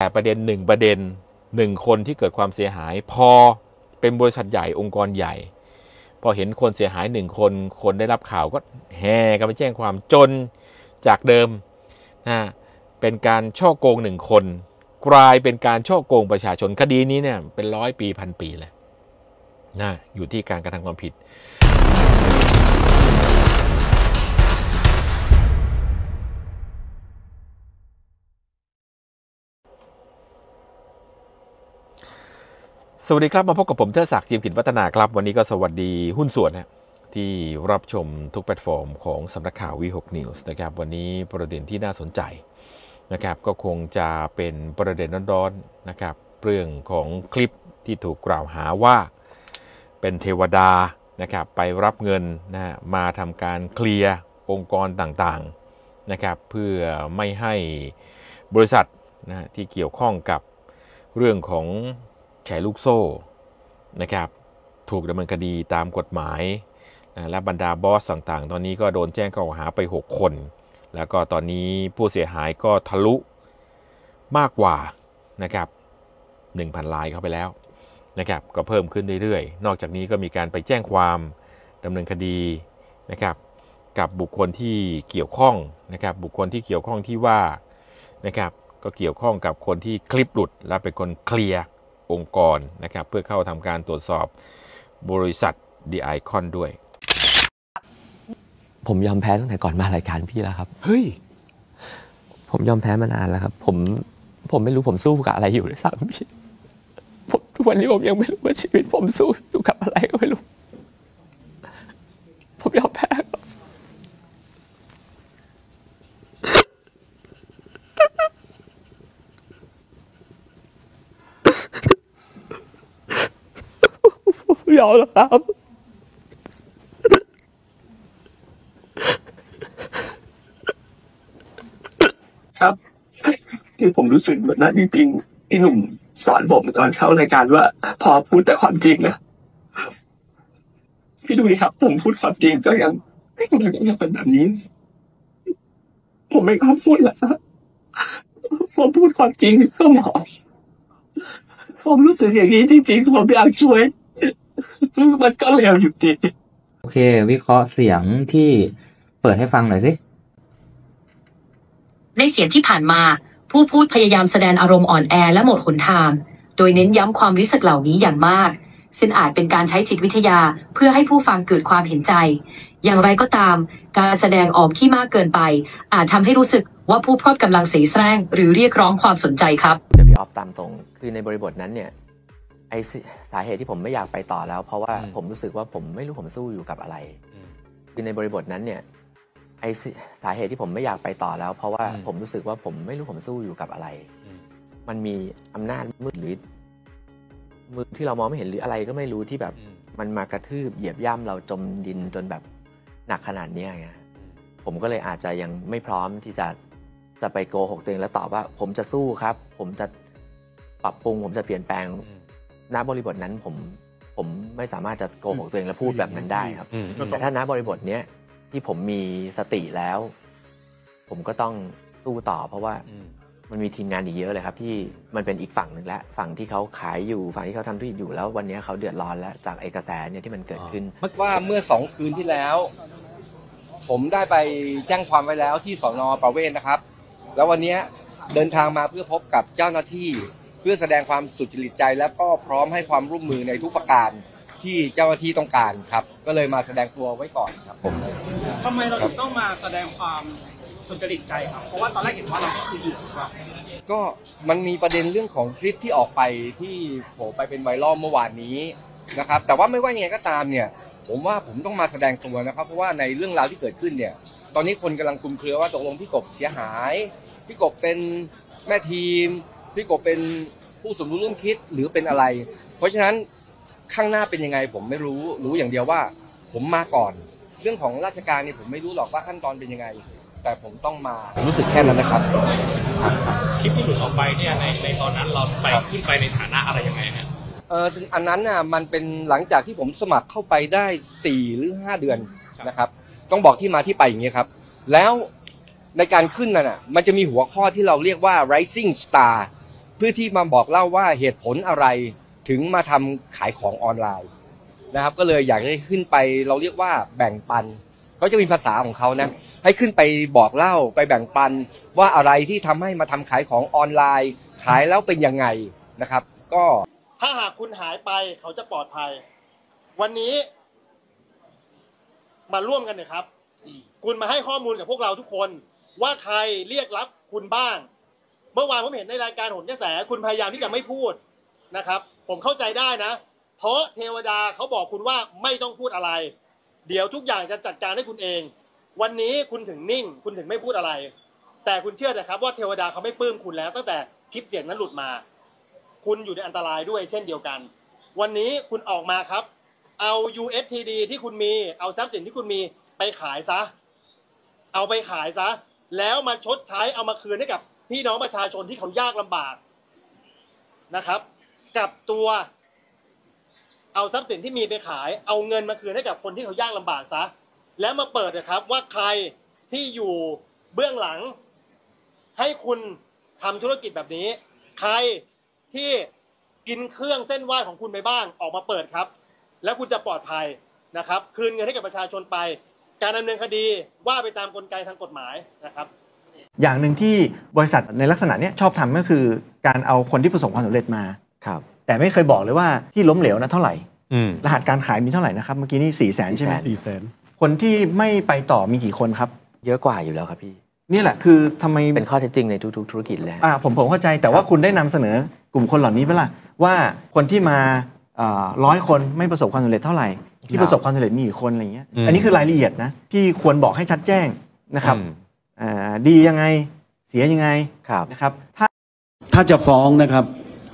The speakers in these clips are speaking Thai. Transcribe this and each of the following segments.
แต่ประเด็นหนึ่งประเด็นหนึ่งคนที่เกิดความเสียหาย พอเป็นบริษัทใหญ่องค์กรใหญ่ พอเห็นคนเสียหายหนึ่งคนคนได้รับข่าวก็แห่กันไปแจ้งความจนจากเดิมนะเป็นการช่อโกงหนึ่งคน กลายเป็นการช่อโกงประชาชนคดีนี้เนี่ยเป็นร้อยปีพันปีเลยนะอยู่ที่การกระทำความผิด สวัสดีครับ มาพบกับผมเทอศักดิ์จิมกิจวัฒนาครับ วันนี้ก็สวัสดีหุ้นส่วนนะที่รับชมทุกแพลตฟอร์มของสำนักข่าววีหก News นะครับ วันนี้ประเด็นที่น่าสนใจนะครับ ก็คงจะเป็นประเด็นร้อนๆนะครับ เรื่องของคลิปที่ถูกกล่าวหาว่าเป็นเทวดานะครับ ไปรับเงินนะมาทำการเคลียร์องค์กรต่างๆนะครับ เพื่อไม่ให้บริษัทนะที่เกี่ยวข้องกับเรื่องของ แชร์ลูกโซ่นะครับถูกดำเนินคดีตามกฎหมาย และบรรดาบอสต่างๆ ตอนนี้ก็โดนแจ้งข้อหาไป 6 คน แล้วก็ตอนนี้ผู้เสียหายก็ทะลุมากกว่านะครับ1,000ลายเข้าไปแล้วนะครับก็เพิ่มขึ้นเรื่อยๆ นอกจากนี้ก็มีการไปแจ้งความดำเนินคดีนะครับกับบุคคลที่เกี่ยวข้องนะครับบุคคลที่เกี่ยวข้องที่ว่านะครับก็เกี่ยวข้องกับคนที่คลิปหลุดและเป็นคนเคลียร์ องค์กรนะครับเพื่อเข้าทำการตรวจสอบบริษัท The Icon ด้วย ผมยอมแพ้ตั้งแต่ก่อนมารายการพี่แล้วครับ เฮ้ย ผมยอมแพ้มานานแล้วครับ ผมผมไม่รู้ผมสู้กับอะไรอยู่ด้วยซ้ำพี่ผมทุกวันนี้ผมยังไม่รู้ว่าชีวิตผมสู้อยู่กับอะไรก็ไม่รู้ ผมยอมแพ้ครับ ผม ยอมแล้วครับ ครับที่ผมรู้สึกแบบนั้นจริงๆพี่หนุ่มสอนผมตอนเข้ารายการว่า พอพูดแต่ความจริงนะพี่ดูดิครับ ผมพูดความจริงก็ยังมันก็ยังเป็นแบบนี้ ผมไม่กล้าพูดแล้วผมพูดความจริงก็หมอผมรู้สึกอย่างนี้จริงๆผมอยากช่วย มันก็เลวอยู่ดี โอเค วิเคราะห์เสียงที่เปิดให้ฟังหน่อยสิ ในเสียงที่ผ่านมา ผู้พูดพยายามแสดงอารมณ์อ่อนแอและหมดหนทาง โดยเน้นย้ำความรู้สึกเหล่านี้อย่างมาก ซึ่งอาจเป็นการใช้จิตวิทยาเพื่อให้ผู้ฟังเกิดความเห็นใจ อย่างไรก็ตาม การแสดงออกที่มากเกินไป อาจทำให้รู้สึกว่าผู้พูดกำลังเสแสร้งหรือเรียกร้องความสนใจครับ เดี๋ยวพี่ออฟตามตรง คือในบริบทนั้นเนี่ย ไอสิสาเหตุที่ผมไม่อยากไปต่อแล้ว เพราะว่าอืมผมรู้สึกว่าผมไม่รู้ผมสู้อยู่กับอะไรคือในบริบทนั้นเนี่ยไอสิสาเหตุที่ผมไม่อยากไปต่อแล้ว เพราะว่าอืมผมรู้สึกว่าผมไม่รู้ผมสู้อยู่กับอะไร มันมีอำนาจมืดหรือมือที่เรามองไม่เห็นหรืออะไรก็ไม่รู้ที่แบบมันมากระทืบเหยียบย่ำเราจมดินจนแบบหนักขนาดเนี้ยไงผมก็เลยอาจจะยังไม่พร้อมที่จะจะไปโกหกตัวเองแล้วตอบว่า ผมจะสู้ครับ ผมจะปรับปรุง ผมจะเปลี่ยนแปลง ณบริบทนั้นผมผมไม่สามารถจะโกหกตัวเองและพูดแบบนั้นได้ครับอืมแต่ถ้าณบริบทเนี้ยที่ผมมีสติแล้ว ผมก็ต้องสู้ต่อ เพราะว่ามันมีทีมงานอีกเยอะเลยครับ ที่มันเป็นอีกฝั่งหนึ่งแล้วฝั่งที่เขาขายอยู่ฝั่งที่เขาทำธุรกิจอยู่แล้ววันนี้เขาเดือดร้อนแล้วจากไอ้กระแสเนี่ยที่มันเกิดขึ้นว่าเมื่อสองคืนที่แล้ว ผมได้ไปแจ้งความไว้แล้วที่สอนอประเวศนะครับ แล้ววันนี้เดินทางมาเพื่อพบกับเจ้าหน้าที่ เพื่อแสดงความสุจริตใจ และก็พร้อมให้ความร่วมมือในทุกประการที่เจ้าหน้าที่ต้องการครับ ก็เลยมาแสดงตัวไว้ก่อนครับผมทำไมเราถึงต้องมาแสดงความสุจริตใจครับ เพราะว่าตอนแรกเห็นว่าเราก็คือเหยื่อครับก็มันมีประเด็นเรื่องของคลิปที่ออกไปที่โผล่ไปเป็นไวรัลเมื่อวานนี้นะครับ แต่ว่าไม่ว่ายังไงก็ตามเนี่ย ผมว่าผมต้องมาแสดงตัวนะครับ เพราะว่าในเรื่องราวที่เกิดขึ้นเนี่ย ตอนนี้คนกำลังคลุมเครือว่าตกลงพี่กบเสียหาย พี่กบเป็นแม่ทีม พี่กบเป็นผู้สมรู้ร่วมคิดหรือเป็นอะไร เพราะฉะนั้นข้างหน้าเป็นยังไงผมไม่รู้รู้อย่างเดียวว่า ผมมาก่อน เรื่องของราชการเนี่ยผมไม่รู้หรอกว่าขั้นตอนเป็นยังไง แต่ผมต้องมาผมรู้สึกแค่นั้นนะครับ คลิปที่หลุดออกไปเนี่ยในในตอนนั้นเราไปขึ้นไปในฐานะอะไรยังไงฮะเอออันนั้นน่ะมันเป็นหลังจากที่ผมสมัครเข้าไปได้สี่หรือห้าเดือนนะครับ ต้องบอกที่มาที่ไปอย่างนี้ยครับ แล้วในการขึ้นน่ะนะมันจะมีหัวข้อที่เราเรียกว่า rising star เพื่อที่มาบอกเล่าว่าเหตุผลอะไรถึงมาทำขายของออนไลน์นะครับ ก็เลยอยากให้ขึ้นไปเราเรียกว่าแบ่งปันเขาจะมีภาษาของเขานะให้ขึ้นไปบอกเล่าไปแบ่งปันว่าอะไรที่ทำให้มาทำขายของออนไลน์ ขายแล้วเป็นยังไงนะครับ ก็ถ้าหากคุณหายไปเขาจะปลอดภัย วันนี้ มาร่วมกันเลยครับ คุณมาให้ข้อมูลกับพวกเราทุกคน ว่าใครเรียกรับคุณบ้าง เมื่อวานผมเห็นในรายการโหนกระแสคุณพยายามที่จะไม่พูดนะครับ ผมเข้าใจได้นะ เพราะเทวดาเขาบอกคุณว่าไม่ต้องพูดอะไร เดี๋ยวทุกอย่างจะจัดการให้คุณเอง วันนี้คุณถึงนิ่ง คุณถึงไม่พูดอะไร แต่คุณเชื่อเถอะครับว่าเทวดาเขาไม่ปลื้มคุณแล้วตั้งแต่คลิปเสียงนั้นหลุดมา คุณอยู่ในอันตรายด้วยเช่นเดียวกัน วันนี้คุณออกมาครับ เอา USTD ที่คุณมี เอาทรัพย์สินที่คุณมีไปขายซะ เอาไปขายซะ แล้วมาชดใช้เอามาคืนให้กับ พี่น้องประชาชนที่เขายากลำบากนะครับกับตัวเอาทรัพย์สินที่มีไปขาย เอาเงินมาคืนให้กับคนที่เขายากลำบากซะแล้วมาเปิดนะครับว่าใครที่อยู่เบื้องหลัง ให้คุณทำธุรกิจแบบนี้ ใครที่กินเครื่องเส้นไหว้ของคุณไปบ้างออกมาเปิดครับ แล้วคุณจะปลอดภัยนะครับ คืนเงินให้กับประชาชนไป การดำเนินคดีว่าไปตามกลไกทางกฎหมายนะครับ อย่างหนึ่งที่บริษัทในลักษณะเนี้ยชอบทำก็คือ การเอาคนที่ประสบความสำเร็จมาครับแต่ไม่เคยบอกเลยว่าที่ล้มเหลวนะเท่าไหร่อืมรหัสการขายมีเท่าไหร่นะครับเมื่อกี้นี่สี่แสนใช่ไหม400,000สี่แสนคนที่ไม่ไปต่อมีกี่คนครับ เยอะกว่าอยู่แล้วครับพี่นี่แหละคือทำไมเป็นข้อเท็จจริงในทุกๆธุรกิจเลยฮะอ่าผมผมเข้าใจแต่ว่าคุณได้นำเสนอกลุ่มคนเหล่านี้ไหมล่ะว่าคนที่มาร้อยคนไม่ประสบความสำเร็จเท่าไหร่ ที่ประสบความสำเร็จมีกี่คนอะไรอย่างเงี้ยอืมอันนี้คือรายละเอียดนะที่ควรบอกให้ชัดแจ้งนะครับอืมอ่า ดียังไงเสียยังไงครับนะครับ ถ้าถ้าจะฟ้องนะครับ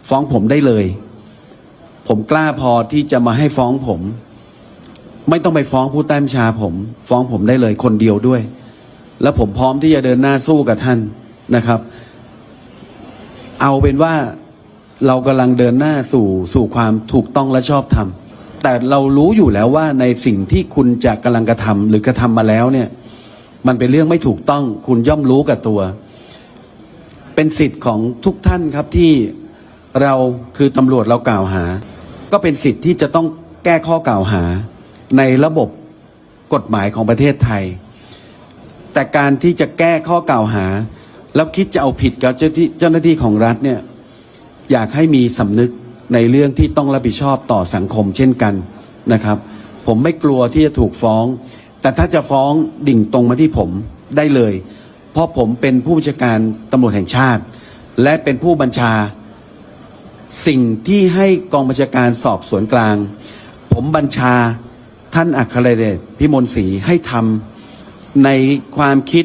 ฟ้องผมได้เลย ผมกล้าพอที่จะมาให้ฟ้องผม ไม่ต้องไปฟ้องผู้ใต้บัญชาผม ฟ้องผมได้เลยคนเดียวด้วย แล้วผมพร้อมที่จะเดินหน้าสู้กับท่านนะครับ เอาเป็นว่าเรากำลังเดินหน้าสู่สู่ความถูกต้องและชอบธรรมแต่เรารู้อยู่แล้วว่าในสิ่งที่คุณจะกำลังกระทำหรือกระทำมาแล้วเนี่ย มันเป็นเรื่องไม่ถูกต้องคุณย่อมรู้กับตัว เป็นสิทธิ์ของทุกท่านครับที่เราคือตำรวจเรากล่าวหา ก็เป็นสิทธิ์ที่จะต้องแก้ข้อกล่าวหา ในระบบกฎหมายของประเทศไทย แต่การที่จะแก้ข้อกล่าวหา แล้วคิดจะเอาผิดกับเจ้าเจ้าหน้าที่ของรัฐเนี่ยอยากให้มีสำนึกในเรื่องที่ต้องรับผิดชอบต่อสังคมเช่นกันนะครับ ผมไม่กลัวที่จะถูกฟ้อง แต่ถ้าจะฟ้องดิ่งตรงมาที่ผมได้เลย เพราะผมเป็นผู้บัญชาการตำรวจแห่งชาติ และเป็นผู้บัญชา สิ่งที่ให้กองบัญชาการสอบสวนกลาง ผมบัญชาท่านอัครเดชพิมลศรีให้ทำในความคิด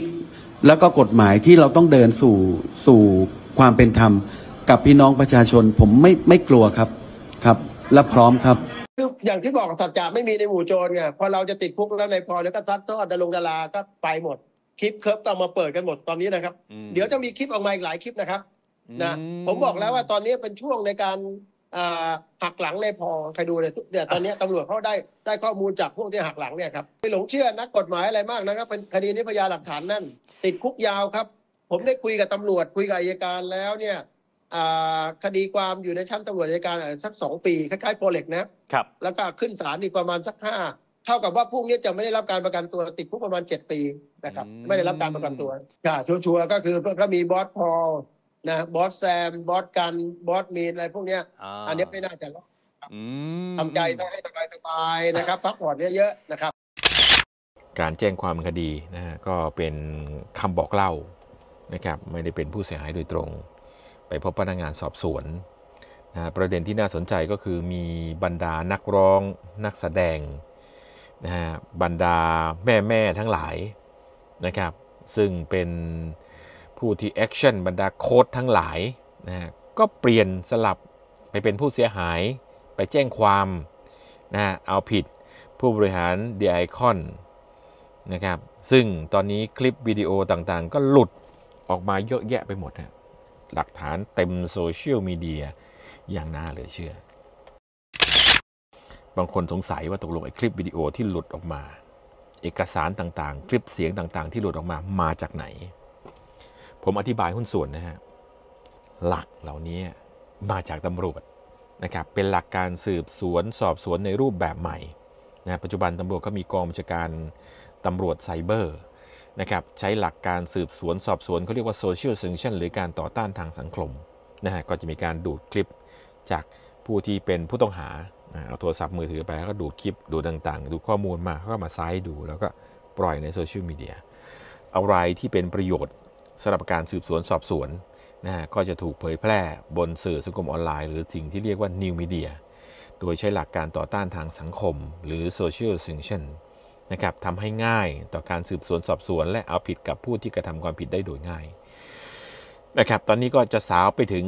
แล้วก็กฎหมายที่เราต้องเดินสู่สู่ความเป็นธรรม กับพี่น้องประชาชน ผมไม่ไม่กลัวครับครับ และพร้อมครับ อย่างที่บอกสัจจะไม่มีในหมู่โจรไงพอเราจะติดคุกแล้วในพอแล้วก็ซัดทอดดารงดาราก็ไปหมดคลิปเคิร์ฟต้องมาเปิดกันหมดตอนนี้นะครับ เดี๋ยวจะมีคลิปออกมาอีกหลายคลิปนะครับนะผมบอกแล้วว่าตอนนี้เป็นช่วงในการอ่าหักหลังในพอใครดูเลยเนี่ยตอนนี้ตำรวจเขาได้ได้ข้อมูลจากพวกที่หักหลังเนี่ยครับไม่หลงเชื่อนักกฎหมายอะไรมากนะครับ เป็นคดีนี้พยานหลักฐานแนั่น ติดคุกยาวครับ ผมได้คุยกับตำรวจคุยกับอัยการแล้วเนี่ยอ่า คดีความอยู่ในชั้นตำรวจอัยการอะสักสองปีคล้ายๆโปรเล็กนะครับแล้วก็ขึ้นศาลอีกประมาณสักห้าเท่ากับว่าพวกนี้จะไม่ได้รับการประกันตัวติดคุกประมาณเจ็ดปีนะครับอืมไม่ได้รับการประกันตัวค่ะชัวร์ๆก็คือก็มีบอสพอลนะบอสแซม บอสกันต์ บอสมินอะไรพวกเนี้ย อันนี้ไม่น่าจะรับอืมทำใจต้องให้สบายๆนะครับพักผ่อนเยอะๆนะครับ การแจ้งความคดีนะฮะก็เป็นคำบอกเล่านะครับ ไม่ได้เป็นผู้เสียหายโดยตรง ไปพบพนักงานสอบสวนนะประเด็นที่น่าสนใจก็คือมีบรรดานักร้องนักแสดงนะฮะบรรดาแม่ข่ายทั้งหลายนะครับซึ่งเป็นผู้ที่ action บรรดาโค้ชทั้งหลายนะฮะก็เปลี่ยนสลับไปเป็นผู้เสียหายไปแจ้งความนะฮะเอาผิดผู้บริหาร The Icon นะครับซึ่งตอนนี้คลิปวิดีโอต่างๆ ก็หลุดออกมาเยอะแยะไปหมดนะ หลักฐานเต็มโซเชียลมีเดียอย่างน่าเหลือเชื่อ บางคนสงสัยว่าตกลงไอ้คลิปวิดีโอที่หลุดออกมา เอกสารต่างๆ คลิปเสียงต่างๆ ที่หลุดออกมามาจากไหน ผมอธิบายหุ้นส่วนนะฮะ หลักเหล่านี้มาจากตำรวจนะครับเป็นหลักการสืบสวนสอบสวนในรูปแบบใหม่นะปัจจุบันตำรวจก็มีกองบัญชาการตำรวจไซเบอร์ นะครับใช้หลักการสืบสวนสอบสวนเขาเรียกว่า social sanction หรือการต่อต้านทางสังคมนะฮะก็จะมีการดูดคลิปจากผู้ที่เป็นผู้ต้องหาเอาโทรศัพท์มือถือไปแล้วก็ดูดคลิปดูต่างๆ ดูข้อมูลมาเขาก็มาไซด์ดู แล้วก็ปล่อยในโซเชียลมีเดียอะไรที่เป็นประโยชน์สำหรับการสืบสวนสอบสวนนะฮะก็จะถูกเผยแพร่บนสื่อสังคมออนไลน์ หรือสิ่งที่เรียกว่านิวมีเดียโดยใช้หลักการต่อต้านทางสังคม หรือ social sanction น นะครับทำให้ง่ายต่อการสืบสวนสอบสวน และเอาผิดกับผู้ที่กระทำความผิดได้โดยง่ายนะครับตอนนี้ก็จะสาวไปถึง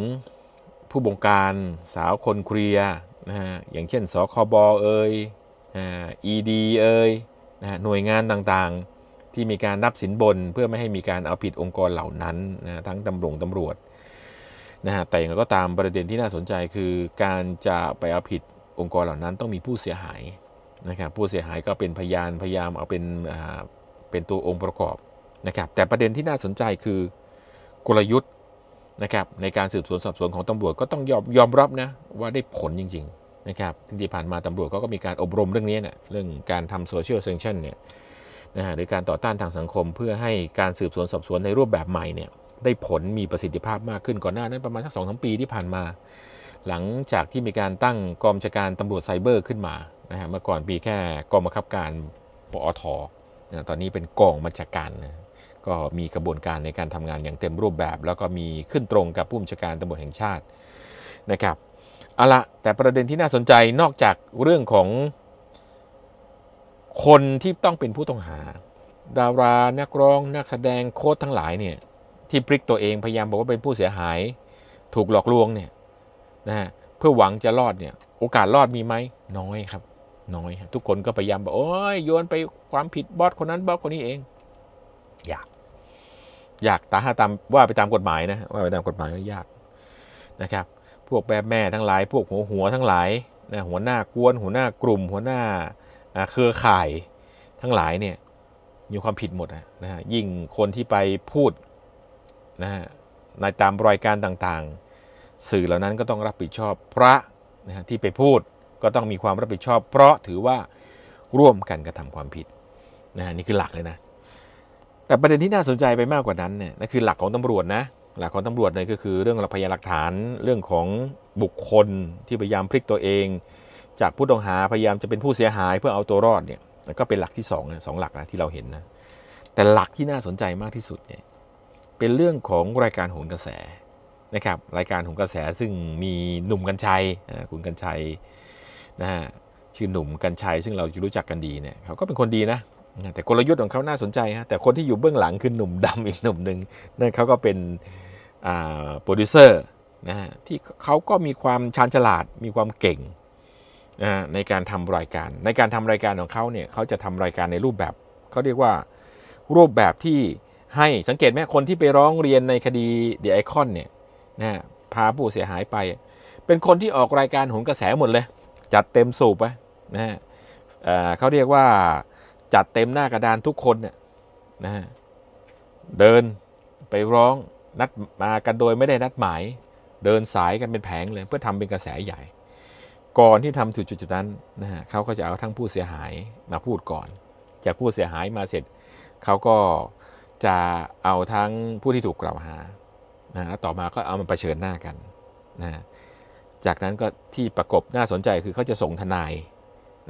ผู้บงการสาวคนเคลียนะฮะอย่างเช่นสคบเอ่ยอ่า ED เอ่ยนะฮะหน่วยงานต่างๆ ที่มีการรับสินบนเพื่อไม่ให้มีการเอาผิดองค์กรเหล่านั้นนะทั้งตำรวจตำรวจนะฮะแต่อย่างไรก็ตามประเด็นที่น่าสนใจคือการจะไปเอาผิดองค์กรเหล่านั้นต้องมีผู้เสียหาย นะครับผู้เสียหายก็เป็นพยานพยายามเอาเป็นเป็นตัวองค์ประกอบนะครับแต่ประเด็นที่น่าสนใจคือกลยุทธ์นะครับในการสืบสวนสอบสวนของตำรวจก็ต้องยอมยอมรับนะว่าได้ผลจริง ๆ นะครับที่ผ่านมาตำรวจก็มีการอบรมเรื่องนี้เนี่ยเรื่องการทำโซเชียลเซนชั่นเนี่ยนะฮะหรือการต่อต้านทางสังคม เพื่อให้การสืบสวนสอบสวนในรูปแบบใหม่เนี่ยได้ผลมีประสิทธิภาพมากขึ้นก่อนหน้านั้นประมาณสักสองสปีที่ผ่านมา หลังจากที่มีการตั้งกองชาการตำรวจไซเบอร์ขึ้นมา นะฮะเมื่อก่อนปีแค่กองบังคับการปอทนะตอนนี้เป็นกองบัญชาการนะก็มีกระบวนการในการทำงานอย่างเต็มรูปแบบ แล้วก็มีขึ้นตรงกับผู้บัญชาการตำรวจแห่งชาตินะครับเอาละแต่ประเด็นที่น่าสนใจนอกจากเรื่องของคนที่ต้องเป็นผู้ต้องหา ดารานักร้องนักแสดงโค้ดทั้งหลายเนี่ยที่พลิกตัวเองพยายามบอกว่าเป็นผู้เสียหาย ถูกหลอกลวงเนี่ยนะฮะเพื่อหวังจะรอดเนี่ยโอกาสรอดมีไหมน้อยครับ น้อยฮะทุกคนก็พยายามบอกโอ้ยโยนไปความผิดบอสคนนั้นบอสคนนี้เอง อยาก อยากตาตามว่าไปตามกฎหมายนะว่าไปตามกฎหมายก็ยากนะครับ พวกแม่แม่ทั้งหลาย พวกหัวหัวทั้งหลายนะหัวหน้ากวนหัวหน้ากลุ่ม หัวหน้าอ่าเครือข่ายทั้งหลายเนี่ยมีความผิดหมดอะนะฮะยิ่งคนที่ไปพูดนะฮะในตามรายการต่างๆ สื่อเหล่านั้นก็ต้องรับผิดชอบพระนะฮะที่ไปพูด ก็ต้องมีความรับผิดชอบ เพราะถือว่าร่วมกันกระทำความผิดนะฮะนี่คือหลักเลยนะ แต่ประเด็นที่น่าสนใจไปมากกว่านั้นเนี่ยนั่นคือหลักของตำรวจนะหลักของตำรวจเนี่ยก็คือเรื่องพยานหลักฐานเรื่องของบุคคลที่พยายามพลิกตัวเอง จากผู้ต้องหาพยายามจะเป็นผู้เสียหายเพื่อเอาตัวรอดเนี่ยก็เป็นหลักที่สองสองหลักนะที่เราเห็นนะแต่หลักที่น่าสนใจมากที่สุดเนี่ยเป็นเรื่องของรายการโหนกระแสนะครับรายการโหนกระแสซึ่งมีหนุ่มกัญชัยคุณกัญชัย นะฮะชื่อหนุ่มกัญชัยซึ่งเรารู้จักกันดีเนี่ยเขาก็เป็นคนดีนะแต่กลยุทธ์ของเขาน่าสนใจฮะแต่คนที่อยู่เบื้องหลังคือหนุ่มดำอีกหนุ่มหนึ่งนั่นเขาก็เป็นโปรดิวเซอร์นะฮะที่เขาก็มีความชาญฉลาดมีความเก่งนะในการทำรายการ ในการทำรายการของเขาเนี่ยเขาจะทำรายการในรูปแบบเขาเรียกว่ารูปแบบที่ให้สังเกตไหมคนที่ไปร้องเรียนในคดีเด e ไอคอนเนี่ยนะพาผู้เสียหายไป เป็นคนที่ออกรายการโหนกระแสหมดเลย จัดเต็มสูบไปนะฮะเเขาเรียกว่าจัดเต็มหน้ากระดานทุกคนเนี่ยนะฮะเดินไปร้องนัดมากันโดยไม่ได้นัดหมาย เดินสายกันเป็นแผงเลย เพื่อทำเป็นกระแสใหญ่ ก่อนที่ทำจุดๆนั้นนะฮะเขาก็จะเอาทั้งผู้เสียหายมาพูดก่อน จากผู้เสียหายมาเสร็จเขาก็จะเอาทั้งผู้ที่ถูกกล่าวหานะแล้วต่อมาก็เอามาเชิญหน้ากันนะ จากนั้นก็ที่ประกบน่าสนใจคือเขาจะส่งทนาย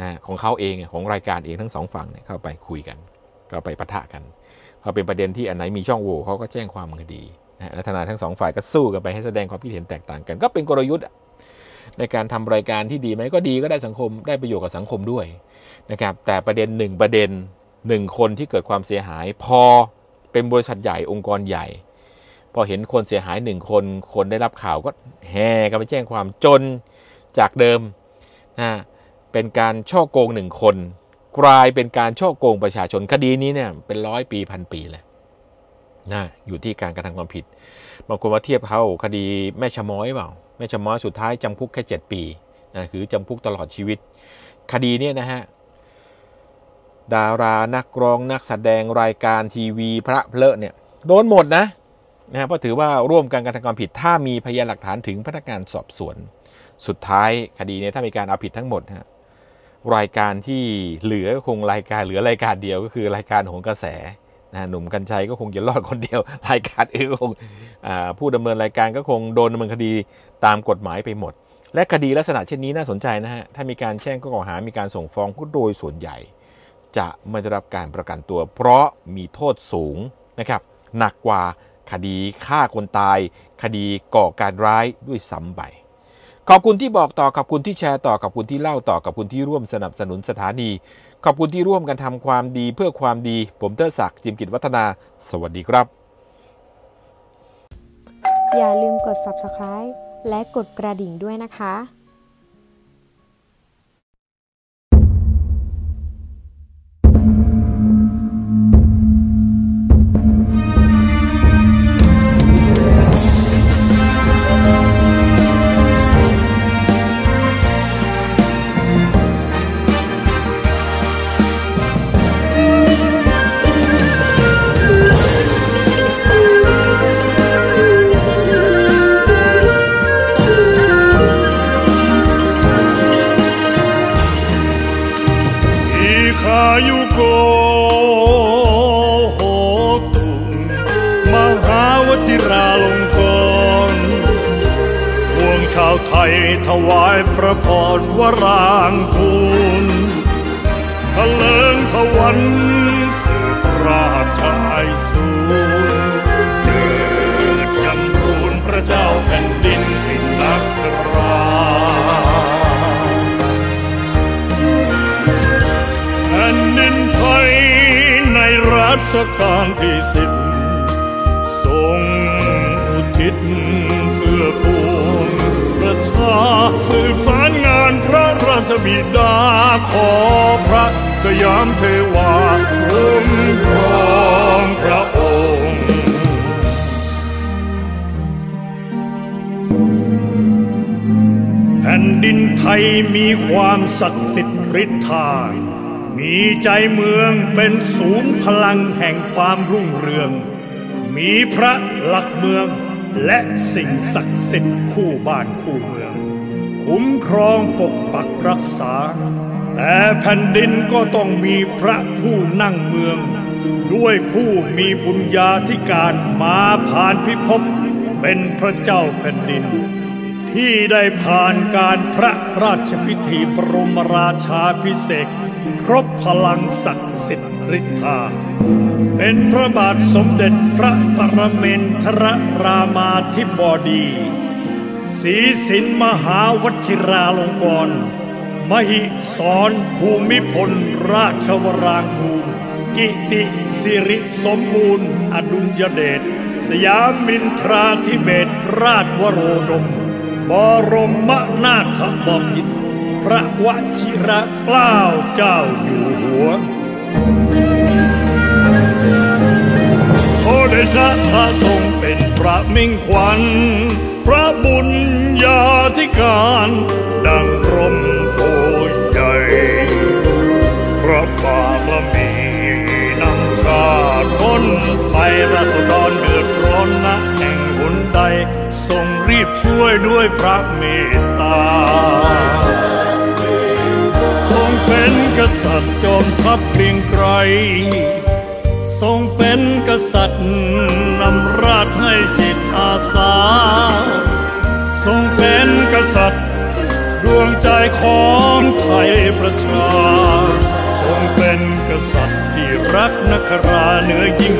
นะของเขาเองของรายการเองทั้งสองฝั่งเนี่ยเข้าไปคุยกัน ก็ไปปะทะกันพอเป็นประเด็นที่อันไหนมีช่องโหว่เขาก็แจ้งความคดีนะและทนายทั้งสองฝ่ายก็สู้กันไปให้แสดงความคิดเห็นแตกต่างกัน ก็เป็นกลยุทธ์ในการทำรายการที่ดีไหมก็ดีก็ได้สังคมได้ประโยชน์กับสังคมด้วยนะครับแต่ประเด็นหนึ่งประเด็นหนึ่งคนที่เกิดความเสียหาย พอเป็นบริษัทใหญ่องค์กรใหญ่ พอเห็นคนเสียหายหนึ่งคน คนได้รับข่าวก็แห่กันไปแจ้งความจนจากเดิมนะเป็นการช่อโกงหนึ่งคน กลายเป็นการช่อโกงประชาชนคดีนี้เนี่ยเป็นร้อยปีพันปีเลยนะอยู่ที่การกระทำความผิด บางคนว่าเทียบเขาคดีแม่ชะม้อยเปล่าแม่ชะม้อยสุดท้ายจำคุกแค่ 7 ปีนะคือจำคุกตลอดชีวิต คดีเนี่ยนะฮะดารานักร้องนักแสดงรายการทีวีพระเพลอะเนี่ยโดนหมดนะ นะเพราะถือว่าร่วมกันกระทำความผิด ถ้ามีพยานหลักฐานถึงพนักงานสอบสวน สุดท้ายคดีนี้ถ้ามีการเอาผิดทั้งหมดฮะรายการที่เหลือคงรายการเหลือรายการเดียวก็คือรายการหนกระแสนะหนุ่มกัญชัยก็คงจะรอดคนเดียว รายการอื่นคงผู้ดำเนินรายการก็คงโดนดำเนินคดีตามกฎหมายไปหมด และคดีลักษณะเช่นนี้น่าสนใจนะฮะถ้ามีการแจ้งข้อกล่าวหามีการส่งฟ้องก็โดยส่วนใหญ่ จะไม่ได้รับการประกันตัว เพราะมีโทษสูงนะครับหนักกว่า คดีฆ่าคนตาย คดีก่อการร้ายด้วยซ้ำไปขอบคุณที่บอกต่อขอบคุณที่แชร์ต่อขอบคุณที่เล่าต่อขอบคุณที่ร่วมสนับสนุนสถานี ขอบคุณที่ร่วมกันทำความดีเพื่อความดี ผมเตอร์ศักดิ์จิมกิจวัฒนา สวัสดีครับ อย่าลืมกด subscribe และกดกระดิ่งด้วยนะคะ พระพรวรางคูณทะเลิงทวันสืบราชายสูนเจิดจำรูนพระเจ้าแผ่นดินสินักราแผ่นดินไทยในรัชกาลที่สิบทรงอุทิศ สืบสารงานพระราชบิดาขอพระสยามเทวาคุ้มครองพระองค์แผ่นดินไทยมีความศักดิ์สิทธิ์ฤทธามีใจเมืองเป็นศูนย์พลังแห่งความรุ่งเรือง มีพระหลักเมืองและสิ่งศักดิ์สิทธิ์คู่บ้านคู่เมือง คุ้มครองปกปักรักษา แต่แผ่นดินก็ต้องมีพระผู้นั่งเมือง ด้วยผู้มีบุญญาธิการมาผ่านพิภพเป็นพระเจ้าแผ่นดิน ที่ได้ผ่านการพระราชพิธีบรมราชาพิเศษครบพลังศักดิ์สิทธิ์ฤทธา เป็นพระบาทสมเด็จพระปรเมนทรรามาธิบดี ศีสินมหาวชิราลงกรณ์มหิสรภูมิพลราชวรางกูลกิติสิริสมบูรณ์ อดุลยเดชสยามินทราธิเบศราชวโรดม บรมนาถบพิตรพระวชิระเกล้าเจ้าอยู่หัวโอเดชะพระทรงเป็นพระมิ่งขวัญ พระบุญญาธิการดังร่มโพใหญ่พระบารมีนำชาติพ้นไปราษฎรเดือดร้อนนะแห่งหนใดทรงรีบช่วยด้วยพระเมตตาทรงเป็นกษัตริย์จอมทัพเกรียงไกรทรงเป็นกษัตริย์นำราชให้จิต อาสา ทรงเป็นกษัตริย์ ดวงใจของไทยประชา ทรงเป็นกษัตริย์ที่รักนักราเหนือยิ่ง